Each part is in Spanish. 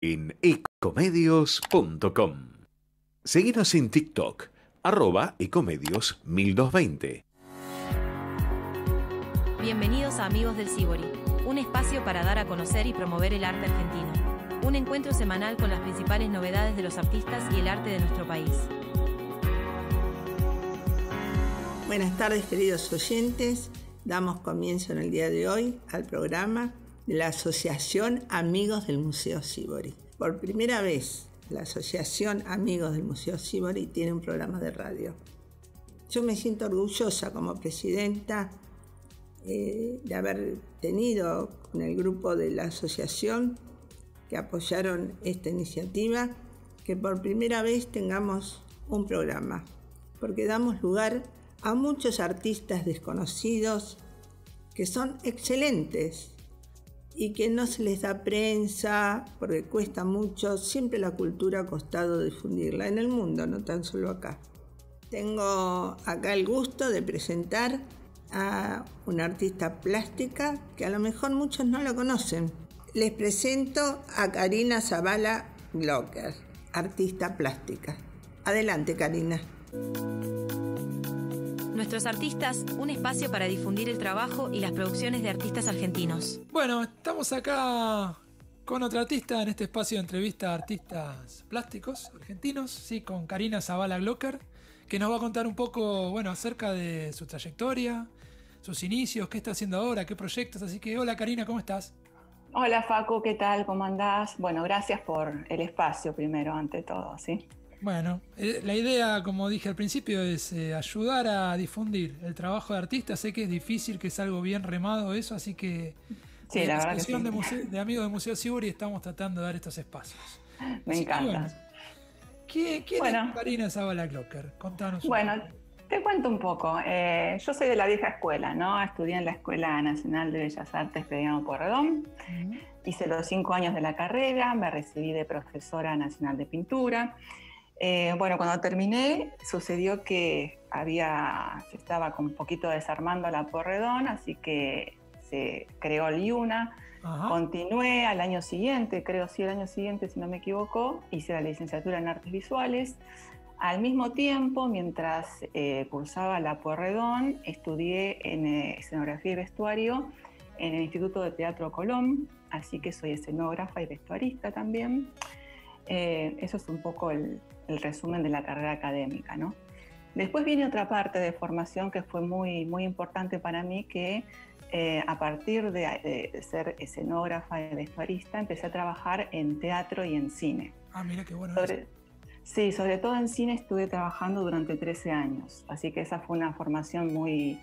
en ecomedios.com. Seguinos en TikTok, arroba ecomedios 1220. Bienvenidos a Amigos del Sibori, un espacio para dar a conocer y promover el arte argentino. Un encuentro semanal con las principales novedades de los artistas y el arte de nuestro país. Buenas tardes queridos oyentes, damos comienzo en el día de hoy al programa la Asociación Amigos del Museo Sibori. Por primera vez, la Asociación Amigos del Museo Sibori tiene un programa de radio. Yo me siento orgullosa como presidenta eh, de haber tenido con el grupo de la asociación que apoyaron esta iniciativa, que por primera vez tengamos un programa, porque damos lugar a muchos artistas desconocidos que son excelentes y que no se les da prensa porque cuesta mucho. Siempre la cultura ha costado difundirla en el mundo, no tan solo acá. Tengo acá el gusto de presentar a una artista plástica que a lo mejor muchos no la conocen. Les presento a Karina Zavala Glocker, artista plástica. Adelante, Karina. Nuestros artistas, un espacio para difundir el trabajo y las producciones de artistas argentinos. Bueno, estamos acá con otra artista en este espacio de entrevista a artistas plásticos argentinos, sí, con Karina Zavala Glocker, que nos va a contar un poco, bueno, acerca de su trayectoria, sus inicios, qué está haciendo ahora, qué proyectos. Así que, hola Karina, ¿cómo estás? Hola Facu, ¿qué tal? ¿Cómo andás? Bueno, gracias por el espacio primero, ante todo, ¿sí? Bueno, eh, la idea, como dije al principio, es eh, ayudar a difundir el trabajo de artistas. Sé que es difícil, que es algo bien remado eso, así que sí, la, verdad que de, amigos de Museo Sibori estamos tratando de dar estos espacios. Me encanta. ¿Quién es Karina Zavala Clocker? Contanos. Bueno, te cuento un poco. Eh, yo soy de la vieja escuela, ¿no? Estudié en la Escuela Nacional de Bellas Artes Pedro Porredón. Hice los cinco años de la carrera, me recibí de profesora nacional de pintura. Eh, bueno, cuando terminé sucedió que había, se estaba con un poquito desarmando la Porredón, así que se creó el IUNA. Continué al año siguiente, creo sí, el año siguiente, si no me equivoco, hice la licenciatura en artes visuales. Al mismo tiempo, mientras eh, cursaba la Porredón, estudié en eh, escenografía y vestuario en el Instituto de Teatro Colón, así que soy escenógrafa y vestuarista también. eso es un poco el, el resumen de la carrera académica, ¿no? Después viene otra parte de formación que fue muy, muy importante para mí, que eh, a partir de, ser escenógrafa y vestuarista, empecé a trabajar en teatro y en cine. Ah, mira qué bueno. sí, sobre todo en cine estuve trabajando durante 13 años, así que esa fue una formación muy,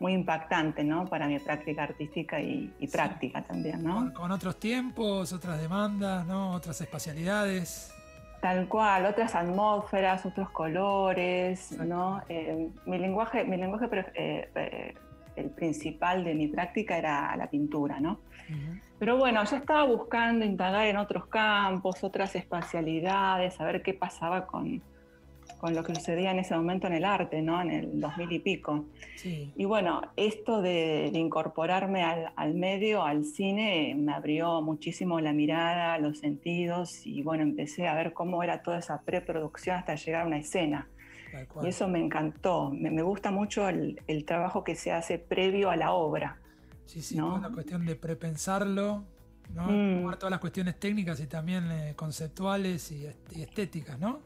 muy impactante, ¿no? Para mi práctica artística y, práctica también, ¿no? Con, con, otros tiempos, otras demandas, ¿no? Otras espacialidades. Tal cual, otras atmósferas, otros colores, ¿no? Eh, mi lenguaje, mi lenguaje eh, eh, el principal de mi práctica era la pintura, ¿no? Pero bueno, yo estaba buscando indagar en otros campos, otras espacialidades, a ver qué pasaba con, con lo que sucedía en ese momento en el arte, ¿no? En el 2000 y pico. Y bueno, esto de, incorporarme al, medio, al cine, me abrió muchísimo la mirada, los sentidos y bueno, empecé a ver cómo era toda esa preproducción hasta llegar a una escena. Y eso me encantó. Me, gusta mucho el, trabajo que se hace previo a la obra. Sí, sí, ¿no? una cuestión de prepensarlo ¿no? Mm. todas las cuestiones técnicas y también eh, conceptuales y, estéticas, ¿no?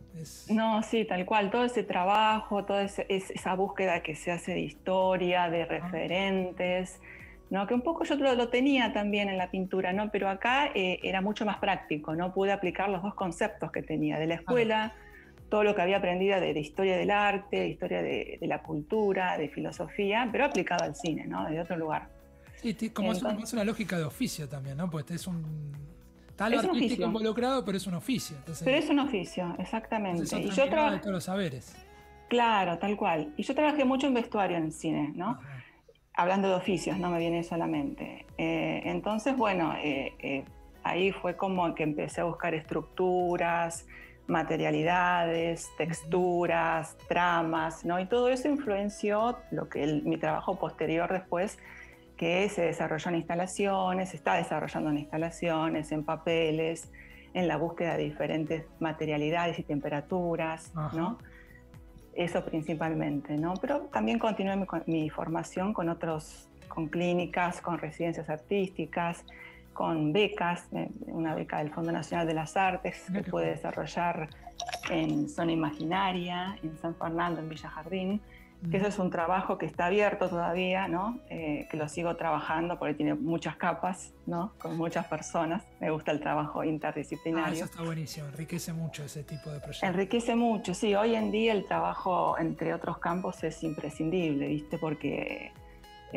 No, sí, tal cual, todo ese trabajo, toda esa búsqueda que se hace de historia, de referentes, ¿no? Que un poco yo lo, tenía también en la pintura, ¿no? Pero acá eh, era mucho más práctico, ¿no? Pude aplicar los dos conceptos que tenía de la escuela, todo lo que había aprendido de, historia del arte, de historia de, de, la cultura, de filosofía, pero aplicado al cine, ¿no? De otro lugar. Sí, como es, una lógica de oficio también, ¿no? Pues es un tal artístico involucrado, pero es un oficio. pero es un oficio, exactamente. y yo trabajé todos los saberes. Claro, tal cual. Y yo trabajé mucho en vestuario en el cine, ¿no? Hablando de oficios, no me viene solamente. Eh, entonces, bueno, eh, eh, ahí fue como que empecé a buscar estructuras, materialidades, texturas, tramas, ¿no? Y todo eso influenció lo que mi trabajo posterior después que se desarrolló en instalaciones, está desarrollando en instalaciones, en papeles, en la búsqueda de diferentes materialidades y temperaturas, ¿no? Eso principalmente, ¿no? Pero también continué mi, formación con otros, con clínicas, con residencias artísticas, con becas, eh, una beca del Fondo Nacional de las Artes que puede desarrollar en Zona Imaginaria, en San Fernando, en Villa Jardín que ese es un trabajo que está abierto todavía, ¿no? Eh, que lo sigo trabajando porque tiene muchas capas, ¿no? Con muchas personas. Me gusta el trabajo interdisciplinario. Ah, eso está buenísimo, enriquece mucho ese tipo de proyectos. Enriquece mucho, sí. Hoy en día el trabajo entre otros campos es imprescindible, ¿viste? Porque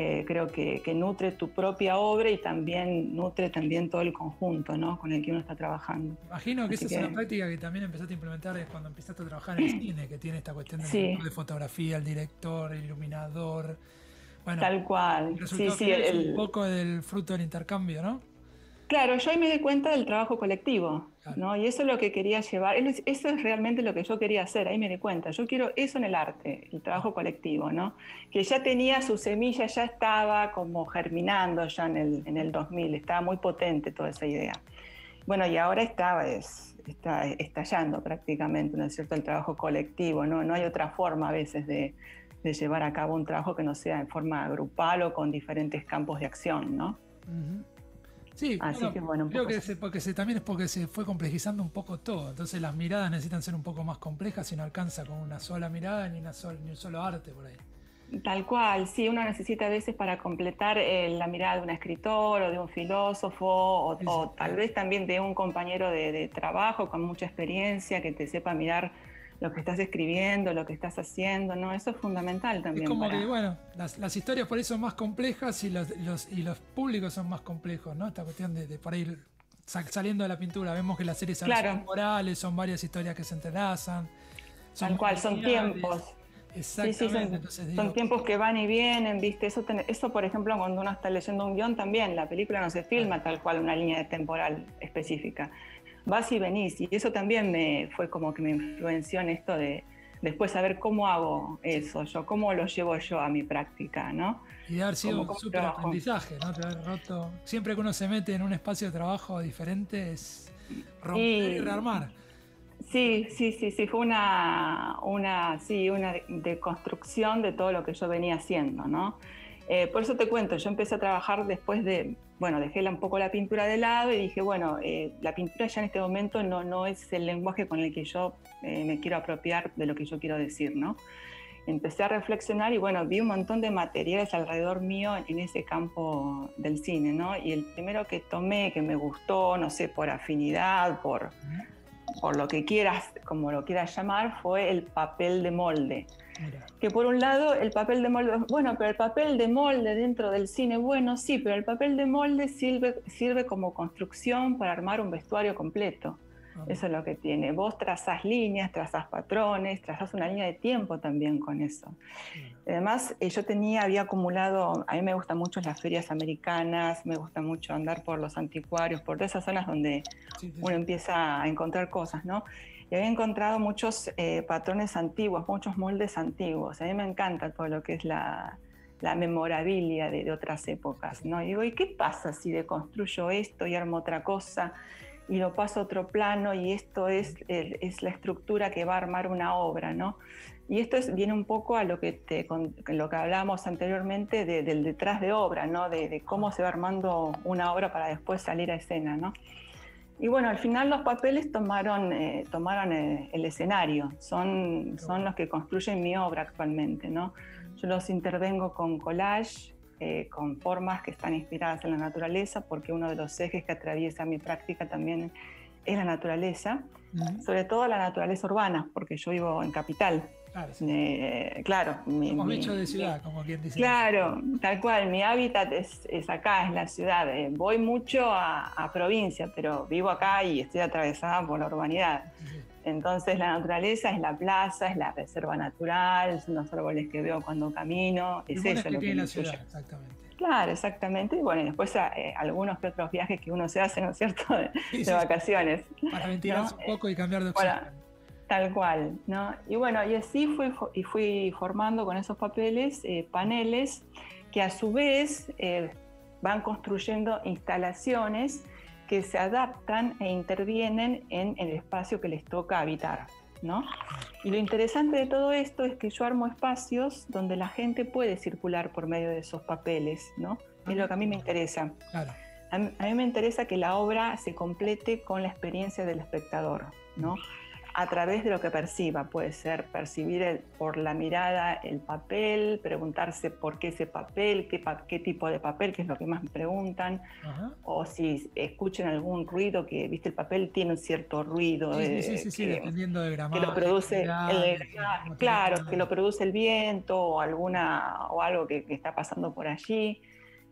eh, creo que, nutre tu propia obra y también nutre también todo el conjunto ¿no? con el que uno está trabajando. Imagino que esa es una práctica que también empezaste a implementar cuando empezaste a trabajar en el cine, que tiene esta cuestión de, de fotografía, el director, el iluminador. Bueno, Tal cual. Sí, sí, el... un poco del fruto del intercambio, ¿no? Claro, yo ahí me di cuenta del trabajo colectivo, ¿no? Y eso es lo que quería llevar, eso es realmente lo que yo quería hacer, ahí me di cuenta. Yo quiero eso en el arte, el trabajo colectivo, ¿no? Que ya tenía su semilla, ya estaba como germinando ya en el, en el 2000, estaba muy potente toda esa idea. Bueno, y ahora está, es, está estallando prácticamente, ¿no es cierto?, el trabajo colectivo, ¿no? No hay otra forma a veces de, de llevar a cabo un trabajo que no sea en forma grupal o con diferentes campos de acción, ¿no? Sí, Así que bueno, creo que porque se, también es porque se fue complejizando un poco todo. Entonces las miradas necesitan ser un poco más complejas y no alcanza con una sola mirada ni, una ni un solo arte por ahí. Tal cual, sí, uno necesita a veces para completar eh, la mirada de un escritor o de un filósofo o, tal vez también de un compañero de, de, trabajo con mucha experiencia que te sepa mirar lo que estás escribiendo, lo que estás haciendo, ¿no? Eso es fundamental también. Es como que, bueno, las, historias por ahí son más complejas y los, y los públicos son más complejos, ¿no? Esta cuestión de, por ahí saliendo de la pintura, vemos que las series son morales, son varias historias que se entrelazan. Tal cual, son tiempos. Exactamente. son, tiempos que van y vienen, ¿viste? Eso, eso, por ejemplo, cuando uno está leyendo un guion también, la película no se filma tal cual una línea temporal específica vas y venís. Y eso también me fue como que me influenció en esto de después saber cómo hago eso, yo cómo lo llevo yo a mi práctica, ¿no? Y de haber sido un súper aprendizaje, ¿no? roto. Siempre que uno se mete en un espacio de trabajo diferente es romper y, rearmar. Sí, sí, sí, sí, fue una, una, sí, una deconstrucción de todo lo que yo venía haciendo, ¿no? Eh, por eso te cuento, yo empecé a trabajar después de, bueno, dejé un poco la pintura de lado y dije, bueno, eh, la pintura ya en este momento no, no es el lenguaje con el que yo eh, me quiero apropiar de lo que yo quiero decir, ¿no? Empecé a reflexionar y bueno, vi un montón de materiales alrededor mío en ese campo del cine, ¿no? Y el primero que tomé, que me gustó, no sé, por afinidad, por, por lo que quieras, como lo quieras llamar, fue el papel de molde. Que por un lado el papel de molde, bueno, pero el papel de molde dentro del cine, bueno, sí, pero el papel de molde sirve, sirve como construcción para armar un vestuario completo. Eso es lo que tiene. Vos trazás líneas, trazás patrones, trazás una línea de tiempo también con eso. Además, eh, yo tenía, había acumulado, a mí me gustan mucho las ferias americanas, me gusta mucho andar por los anticuarios, por todas esas zonas donde uno empieza a encontrar cosas, ¿no? y había encontrado muchos eh, patrones antiguos, muchos moldes antiguos. A mí me encanta todo lo que es la, la memorabilia de, otras épocas, ¿no? Y digo, ¿y qué pasa si deconstruyo esto y armo otra cosa y lo paso a otro plano y esto es, es la estructura que va a armar una obra, ¿no? Y esto es, viene un poco a lo que, te, lo que hablábamos anteriormente del detrás de obra, ¿no? De, de, cómo se va armando una obra para después salir a escena, ¿no? Y bueno, al final los papeles tomaron, eh, tomaron eh, el, escenario, son, son los que construyen mi obra actualmente, ¿no? Yo los intervengo con collage, eh, con formas que están inspiradas en la naturaleza, porque uno de los ejes que atraviesa mi práctica también es la naturaleza, sobre todo la naturaleza urbana, porque yo vivo en capital, Claro, eh, claro mi, de ciudad, como quien dice. Claro, tal cual. Mi hábitat es, acá, es la ciudad. Eh, voy mucho a, provincia, pero vivo acá y estoy atravesada por la urbanidad. Entonces la naturaleza es la plaza, es la reserva natural, son los árboles que veo cuando camino, es eso lo que la ciudad, exactamente. Claro, exactamente. Y bueno, después eh, algunos que otros viajes que uno se hace, ¿no es cierto?, de, vacaciones. Para ventilarse un poco y cambiar de oxígeno. Tal cual, ¿no? Y bueno, y así fui, y fui formando con esos papeles eh, paneles que a su vez eh, van construyendo instalaciones que se adaptan e intervienen en el espacio que les toca habitar. ¿no? Y lo interesante de todo esto es que yo armo espacios donde la gente puede circular por medio de esos papeles, ¿no? Es lo que a mí me interesa. A, mí, a mí me interesa que la obra se complete con la experiencia del espectador, ¿no? A través de lo que perciba. Puede ser percibir por la mirada el papel, preguntarse por qué ese papel, qué, qué tipo de papel, que es lo que más me preguntan, o si escuchan algún ruido, que viste el papel tiene un cierto ruido. Sí, sí, sí, sí, dependiendo de Que lo produce, el, claro, que lo produce el viento o, alguna, o algo que, está pasando por allí.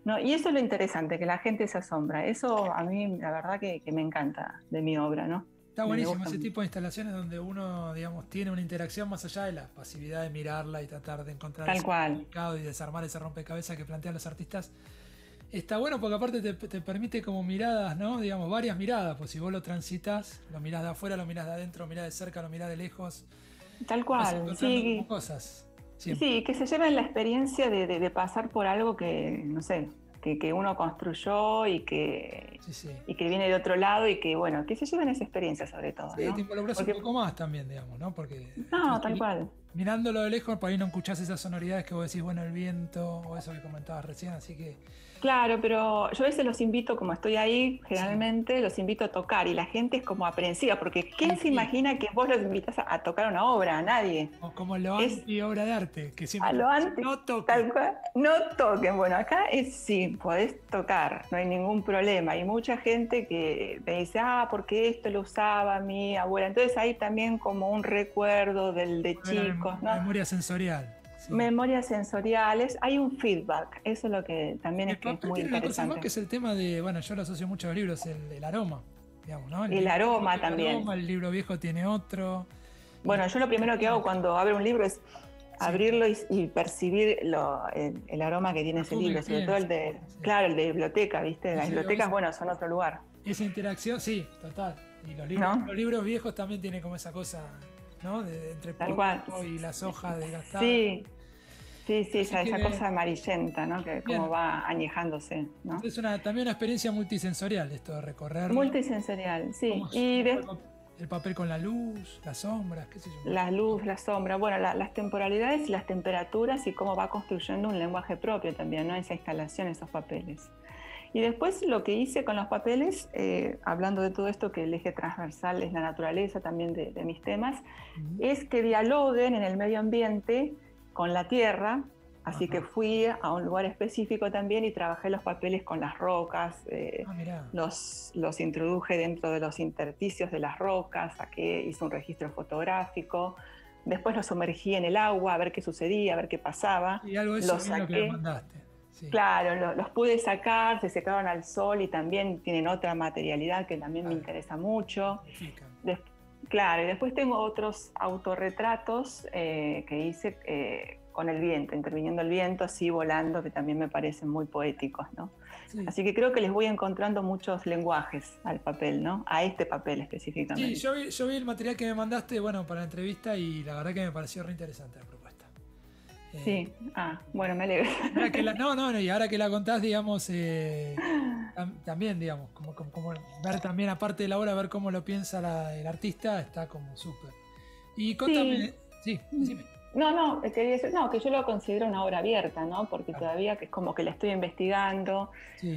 ¿no? Y eso es lo interesante, que la gente se asombra. Eso a mí, la verdad, que, que me encanta de mi obra, ¿no? Está buenísimo ese tipo de instalaciones donde uno, digamos, tiene una interacción más allá de la pasividad de mirarla y tratar de encontrar Tal cual. y desarmar ese rompecabezas que plantean los artistas. Está bueno porque aparte te, permite como miradas, ¿no? Digamos, varias miradas, pues si vos lo transitas, lo mirás de afuera, lo mirás de adentro, lo mirás de cerca, lo mirás de lejos. Tal cual, sí. Cosas. Sí, que se lleven la experiencia de pasar por algo que, no sé, que, uno construyó y que, y que viene de otro lado y que, bueno, que se lleven esa experiencia sobre todo. Sí, te involucras un poco más también, digamos, ¿no? Porque. No, tal cual. Mirándolo de lejos, por ahí no escuchás esas sonoridades que vos decís, bueno, el viento o eso que comentabas recién, así que Claro, pero yo a veces los invito, como estoy ahí, generalmente los invito a tocar y la gente es como aprensiva, porque ¿quién se imagina que vos los invitas a, tocar una obra? A nadie. O como lo anti obra de arte, que siempre a lo anti, no toquen. no toquen. Bueno, acá es sí, podés tocar, no hay ningún problema. Hay mucha gente que me dice, ah, porque esto lo usaba mi abuela. Entonces hay también como un recuerdo del de chicos, ¿no? Memoria sensorial. Memorias sensoriales, hay un feedback, eso es lo que también es, muy interesante. que es el tema de, bueno, yo lo asocio mucho a los libros, el, aroma, digamos, ¿no? El, aroma también. el libro viejo tiene otro. Bueno, yo lo primero que hago cuando abro un libro es abrirlo y, percibir el, aroma que tiene ese libro, sobre todo el de, claro, el de biblioteca, ¿viste? Las bibliotecas, bueno, son otro lugar. Esa interacción, sí, total. Y los libros, los libros viejos también tienen como esa cosa, ¿no? De, entre Tal cual. y las hojas desgastadas. Sí, Sí, sí, esa, cosa amarillenta, ¿no? Que como va añejándose, ¿no? Es una, también una experiencia multisensorial esto de recorrer. Multisensorial, sí. Y el papel con la luz, las sombras, qué sé yo. La luz, la sombra, bueno, las temporalidades y las temperaturas y cómo va construyendo un lenguaje propio también, ¿no? Esa instalación, esos papeles. Y después lo que hice con los papeles, eh, hablando de todo esto, que el eje transversal es la naturaleza también de, mis temas, es que dialoguen en el medio ambiente con la tierra, así que fui a un lugar específico también y trabajé los papeles con las rocas, eh, ah, los, los introduje dentro de los intersticios de las rocas, saqué, hice un registro fotográfico, después los sumergí en el agua a ver qué sucedía, a ver qué pasaba. Y algo de eso los saqué. mandaste. Claro, los pude sacar, se secaron al sol y también tienen otra materialidad que también me interesa mucho. Claro, y después tengo otros autorretratos eh, que hice eh, con el viento, interviniendo el viento, así volando, que también me parecen muy poéticos, ¿no? Así que creo que les voy encontrando muchos lenguajes al papel, ¿no? A este papel específicamente. Sí, yo vi, yo vi el material que me mandaste, bueno, para la entrevista y la verdad que me pareció re interesante la propuesta. sí, ah, bueno, me alegro. no, no, no, y ahora que la contás, digamos, eh, también, digamos, como, ver también, aparte de la obra, ver cómo lo piensa el artista, está como súper. Y contame, sí, sí No, no, quería decir, no, que yo lo considero una obra abierta, ¿no? Porque todavía que es como que la estoy investigando.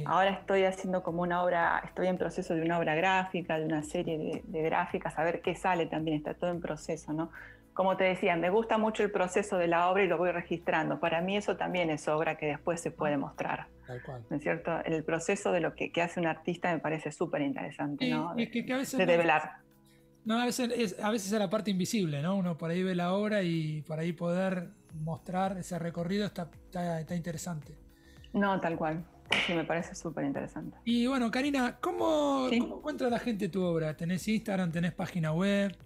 Ahora estoy haciendo como una obra, estoy en proceso de una obra gráfica, de una serie de, de, gráficas, a ver qué sale también, está todo en proceso, ¿no? como te decía, me gusta mucho el proceso de la obra y lo voy registrando. Para mí eso también es obra que después se puede mostrar. Tal cual. ¿No es cierto? El proceso de lo que, hace un artista me parece súper interesante, ¿no? De, que, a veces de develar. No, a veces, es, a veces es la parte invisible, ¿no? Uno por ahí ve la obra y por ahí poder mostrar ese recorrido está, está, interesante. No, tal cual. Sí, me parece súper interesante. Y bueno, Karina, ¿cómo, ¿cómo encuentra la gente tu obra? ¿Tenés Instagram? ¿Tenés página web?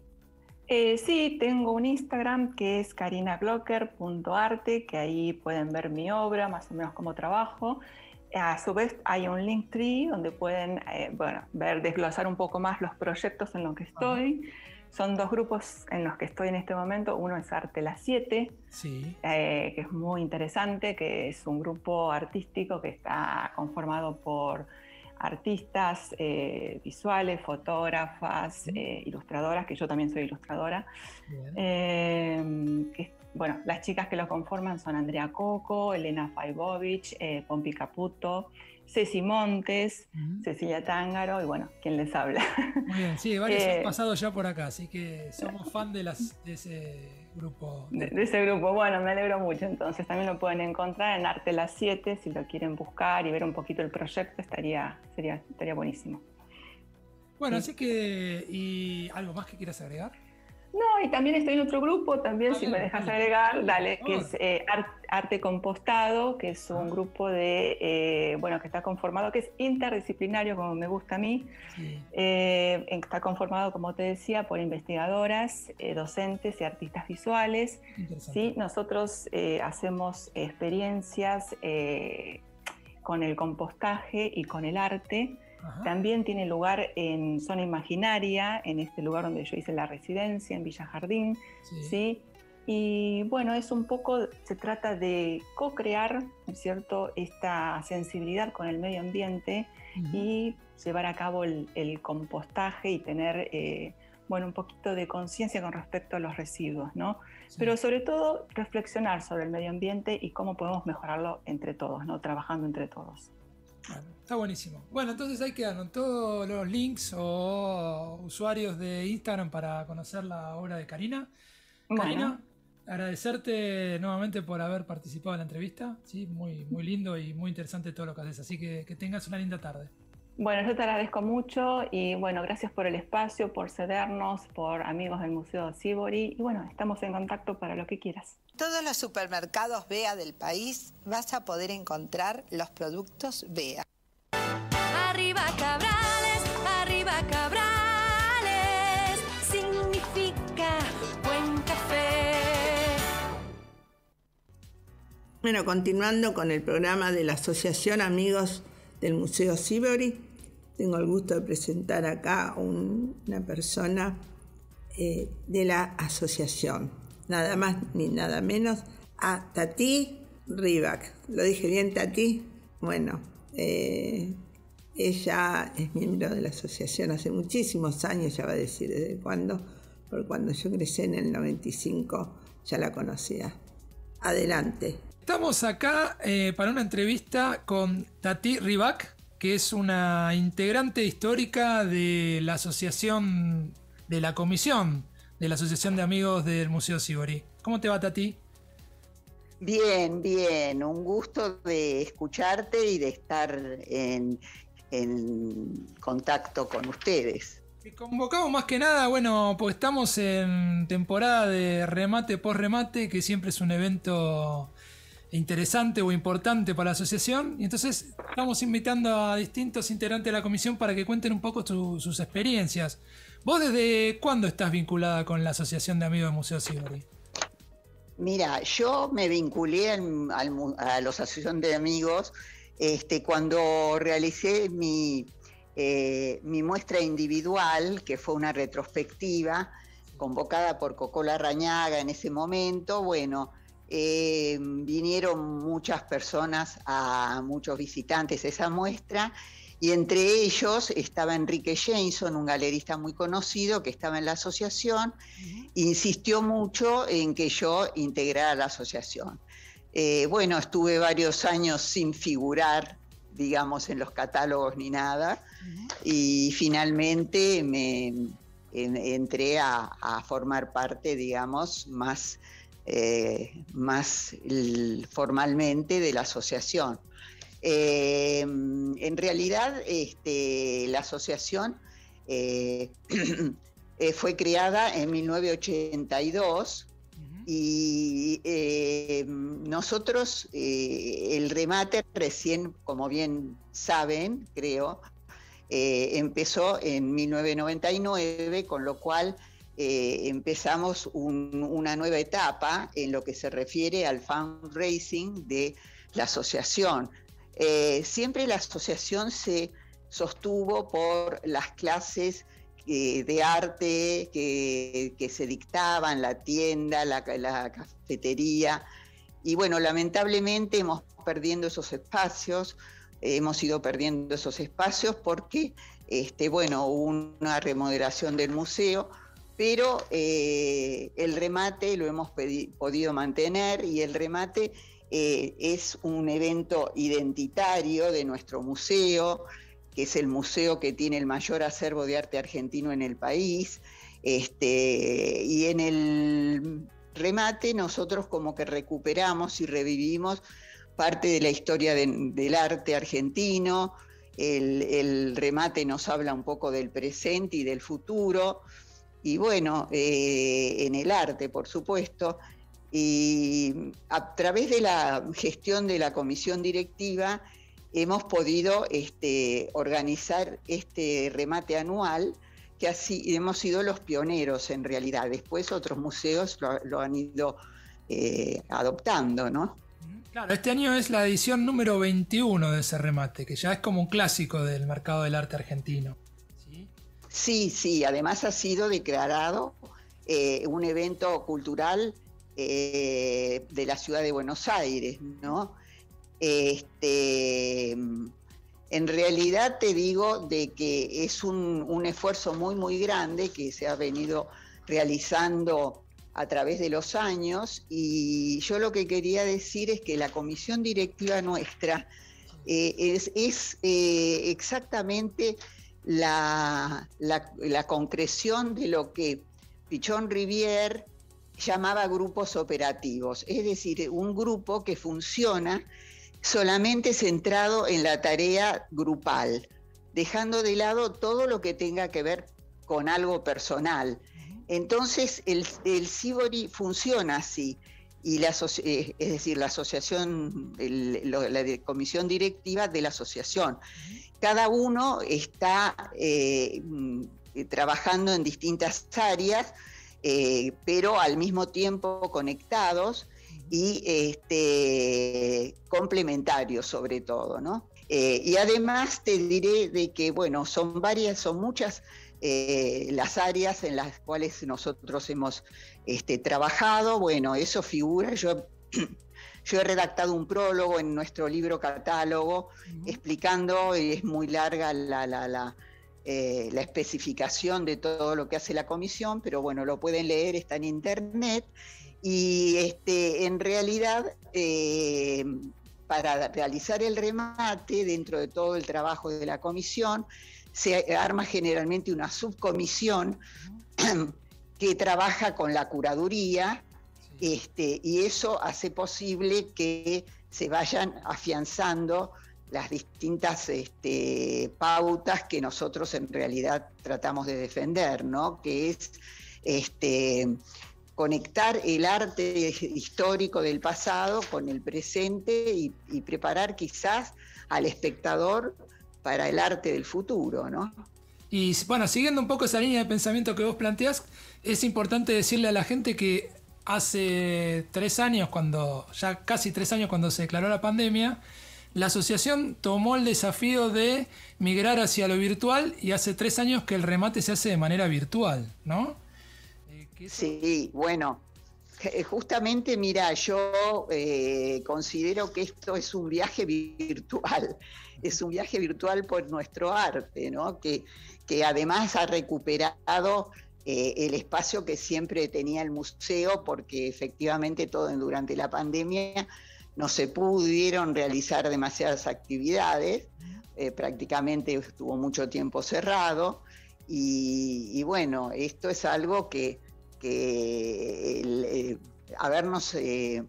Eh, sí, tengo un Instagram que es carinaglocker.arte, que ahí pueden ver mi obra, más o menos cómo trabajo. A su vez hay un link tree donde pueden eh, bueno, ver, desglosar un poco más los proyectos en los que estoy. Son dos grupos en los que estoy en este momento. Uno es Arte Las 7, eh, que es muy interesante, que es un grupo artístico que está conformado por artistas eh, visuales, fotógrafas, ilustradoras, que yo también soy ilustradora. Bueno, las chicas que lo conforman son Andrea Coco, Elena Faibovich, Pompi Caputo, Ceci Montes, Cecilia Tángaro y bueno, quien les habla. Muy bien, sí, varios han pasado ya por acá, así que somos fan de, las, de ese grupo. De, ese grupo, bueno, me alegro mucho. Entonces también lo pueden encontrar en Arte Las 7, si lo quieren buscar y ver un poquito el proyecto, estaría, sería, estaría buenísimo. Bueno, así que, ¿y algo más que quieras agregar? No, y también estoy en otro grupo, también, si me dejas agregar, dale, que es eh, Arte Compostado, que es un grupo de, eh, bueno, que está conformado, que es interdisciplinario, como me gusta a mí. Eh, está conformado, como te decía, por investigadoras, docentes y artistas visuales. ¿sí? Nosotros hacemos experiencias con el compostaje y con el arte. También tiene lugar en Zona Imaginaria, en este lugar donde yo hice la residencia, en Villa Jardín, sí. Y bueno, es un poco, se trata de co-crear, cierto?, esta sensibilidad con el medio ambiente y llevar a cabo el, compostaje y tener, eh, bueno, un poquito de conciencia con respecto a los residuos, ¿no? Pero sobre todo reflexionar sobre el medio ambiente y cómo podemos mejorarlo entre todos, ¿no? Trabajando entre todos está buenísimo. Bueno, entonces ahí quedaron todos los links o usuarios de Instagram para conocer la obra de Karina. Karina, agradecerte nuevamente por haber participado en la entrevista. ¿sí? Muy, muy lindo y muy interesante todo lo que haces. Así que que tengas una linda tarde. Bueno, yo te agradezco mucho y bueno, gracias por el espacio, por cedernos, por amigos del Museo Sibori y bueno, estamos en contacto para lo que quieras. Todos los supermercados BEA del país vas a poder encontrar los productos BEA. Arriba Cabrales, arriba Cabrales, significa buen café. Bueno, continuando con el programa de la Asociación Amigos del Museo Sibori, tengo el gusto de presentar acá a una persona eh, de la asociación, nada más ni nada menos, a Tati Rivac. ¿Lo dije bien, Tati? Bueno, eh, ella es miembro de la asociación hace muchísimos años, ya va a decir desde cuándo, porque cuando yo crecí en el 95 ya la conocía. Adelante. Estamos acá eh, para una entrevista con Tati Rivac, que es una integrante histórica de la asociación, de la comisión de la Asociación de Amigos del Museo Sibori. ¿Cómo te va, Tati? Bien, bien, un gusto de escucharte y de estar en, contacto con ustedes. Te convocamos más que nada, bueno, pues estamos en temporada de remate por remate, que siempre es un evento interesante o importante para la asociación. Y entonces estamos invitando a distintos integrantes de la comisión para que cuenten un poco sus experiencias. ¿Vos desde cuándo estás vinculada con la Asociación de Amigos del Museo Sibori? Mira, yo me vinculé a la Asociación de Amigos este, cuando realicé mi, eh, mi muestra individual, que fue una retrospectiva convocada por Cocola Rañaga en ese momento. Bueno, eh, vinieron muchas personas, muchos visitantes a esa muestra, y entre ellos estaba Enrique Jameson, un galerista muy conocido que estaba en la asociación, insistió mucho en que yo integrara la asociación. Eh, bueno, estuve varios años sin figurar, digamos, en los catálogos ni nada, y finalmente me entré a, a formar parte, digamos, más eh, más formalmente de la asociación. Eh, en realidad, este, la asociación eh, fue creada en 1982 y nosotros, el remate recién, como bien saben, creo, empezó en 1999, con lo cual eh, empezamos una nueva etapa en lo que se refiere al fundraising de la asociación. Eh, siempre la asociación se sostuvo por las clases eh, de arte que, se dictaban, la tienda, la, cafetería. Y bueno, lamentablemente hemos perdiendo esos espacios hemos ido perdiendo esos espacios porque, este, bueno, hubo una remodelación del museo, pero eh, el remate lo hemos podido mantener y el remate eh, es un evento identitario de nuestro museo, que es el museo que tiene el mayor acervo de arte argentino en el país. Este, y en el remate nosotros como que recuperamos y revivimos parte de la historia del arte argentino. El, remate nos habla un poco del presente y del futuro. Y bueno, eh, en el arte, por supuesto. Y a través de la gestión de la comisión directiva hemos podido este, organizar este remate anual, que así hemos sido los pioneros en realidad. Después otros museos lo, han ido eh, adoptando, ¿no? Claro, este año es la edición número 21 de ese remate, que ya es como un clásico del mercado del arte argentino. Sí, sí, además ha sido declarado eh, un evento cultural eh, de la ciudad de Buenos Aires, ¿no? Este, en realidad te digo de que es un, un, esfuerzo muy, muy grande que se ha venido realizando a través de los años y yo lo que quería decir es que la comisión directiva nuestra eh, es, es eh, exactamente la, la, concreción de lo que Pichón Rivière llamaba grupos operativos, es decir, un grupo que funciona solamente centrado en la tarea grupal, dejando de lado todo lo que tenga que ver con algo personal. Entonces, el, el Cibori funciona así, y eh, es decir, la asociación, la comisión directiva de la asociación. Cada uno está eh, mm, trabajando en distintas áreas, eh, pero al mismo tiempo conectados y este, complementarios sobre todo, ¿no? Eh, y además te diré de que, bueno, son varias, son muchas eh, las áreas en las cuales nosotros hemos este, trabajado. Bueno, eso figura, yo, yo he redactado un prólogo en nuestro libro catálogo explicando, es muy larga la, la, la eh, la especificación de todo lo que hace la comisión, pero bueno, lo pueden leer, está en internet. Y este, en realidad, eh, para realizar el remate, dentro de todo el trabajo de la comisión, se arma generalmente una subcomisión que trabaja con la curaduría, este, y eso hace posible que se vayan afianzando las distintas este, pautas que nosotros en realidad tratamos de defender, ¿no? que es este, conectar el arte histórico del pasado con el presente y, preparar quizás al espectador para el arte del futuro. ¿no? Y bueno, siguiendo un poco esa línea de pensamiento que vos planteás, es importante decirle a la gente que hace tres años, cuando, ya casi tres años cuando se declaró la pandemia, la asociación tomó el desafío de migrar hacia lo virtual y hace tres años que el remate se hace de manera virtual, ¿no? Eh, sí, bueno, eh, justamente, mira, yo eh, considero que esto es un viaje virtual, es un viaje virtual por nuestro arte, ¿no? Que, que además ha recuperado el espacio que siempre tenía el museo, porque efectivamente todo durante la pandemia no se pudieron realizar demasiadas actividades, eh, prácticamente estuvo mucho tiempo cerrado y, bueno, esto es algo que, eh, habernos eh,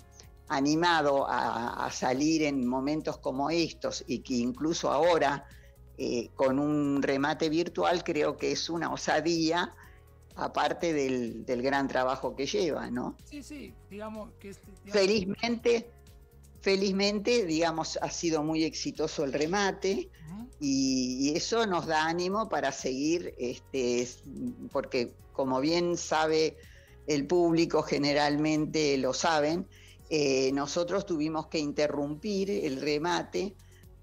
animado a, salir en momentos como estos y que incluso ahora con un remate virtual creo que es una osadía aparte del, gran trabajo que lleva, ¿no? Sí, sí, digamos que... Felizmente Felizmente, digamos, ha sido muy exitoso el remate y, eso nos da ánimo para seguir, este, porque como bien sabe el público, generalmente lo saben, eh, nosotros tuvimos que interrumpir el remate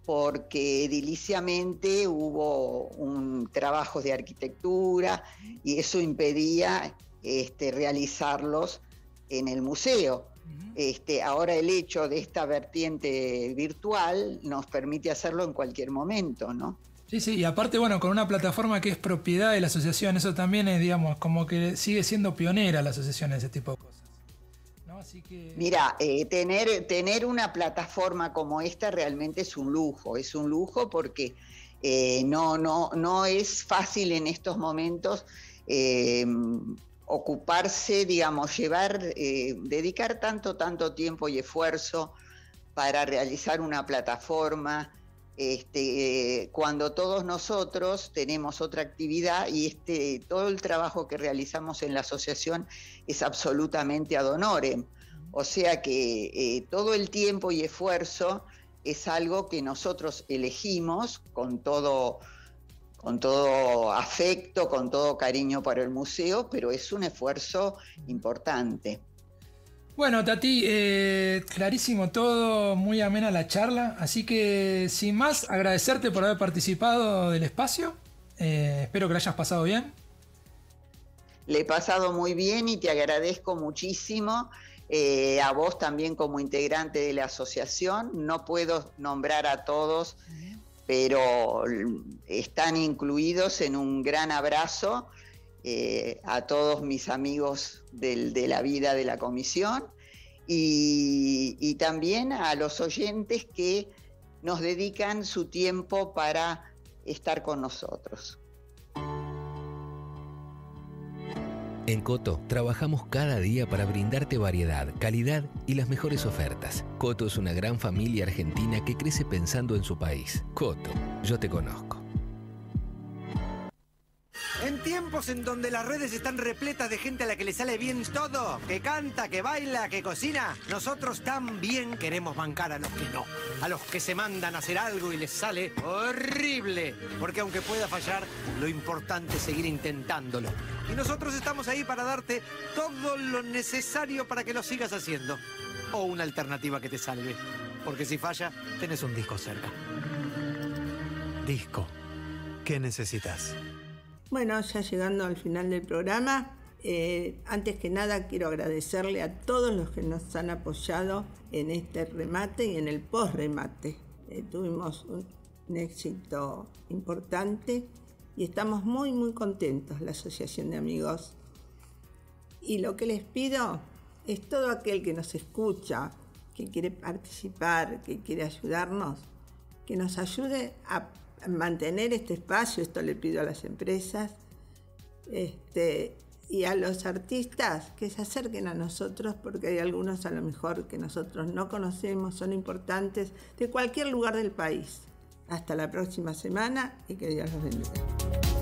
porque ediliciamente hubo un trabajo de arquitectura y eso impedía este, realizarlos en el museo. Este, ahora el hecho de esta vertiente virtual nos permite hacerlo en cualquier momento, ¿no? Sí, sí, y aparte, bueno, con una plataforma que es propiedad de la asociación, eso también es, digamos, como que sigue siendo pionera la asociación en ese tipo de cosas. ¿no? Así que... Mira, eh, tener, tener una plataforma como esta realmente es un lujo, es un lujo porque eh, no, no, no es fácil en estos momentos eh, ocuparse, digamos, llevar, eh, dedicar tanto, tanto tiempo y esfuerzo para realizar una plataforma, este, cuando todos nosotros tenemos otra actividad y este, todo el trabajo que realizamos en la asociación es absolutamente ad honorem. O sea que eh, todo el tiempo y esfuerzo es algo que nosotros elegimos con todo, con todo afecto, con todo cariño para el museo, pero es un esfuerzo importante. Bueno, Tati, eh, clarísimo todo, muy amena la charla, así que sin más, agradecerte por haber participado del espacio, eh, espero que lo hayas pasado bien. Le he pasado muy bien y te agradezco muchísimo. eh, a vos también como integrante de la asociación. No puedo nombrar a todos, pero están incluidos en un gran abrazo eh, a todos mis amigos de la vida de la comisión y también a los oyentes que nos dedican su tiempo para estar con nosotros. En Coto trabajamos cada día para brindarte variedad, calidad y las mejores ofertas. Coto es una gran familia argentina que crece pensando en su país. Coto, yo te conozco. En tiempos en donde las redes están repletas de gente a la que le sale bien todo, que canta, que baila, que cocina, nosotros también queremos bancar a los que no. A los que se mandan a hacer algo y les sale horrible. Porque aunque pueda fallar, lo importante es seguir intentándolo. Y nosotros estamos ahí para darte todo lo necesario para que lo sigas haciendo. O una alternativa que te salve. Porque si falla, tenés un disco cerca. Disco. ¿Qué necesitas? Bueno, ya llegando al final del programa, eh, antes que nada quiero agradecerle a todos los que nos han apoyado en este remate y en el post-remate. Eh, tuvimos un, un éxito importante y estamos muy muy contentos, la Asociación de Amigos. Y lo que les pido es todo aquel que nos escucha, que quiere participar, que quiere ayudarnos, que nos ayude a mantener este espacio, esto le pido a las empresas, este, y a los artistas que se acerquen a nosotros, porque hay algunos a lo mejor que nosotros no conocemos, son importantes, de cualquier lugar del país. Hasta la próxima semana y que Dios los bendiga.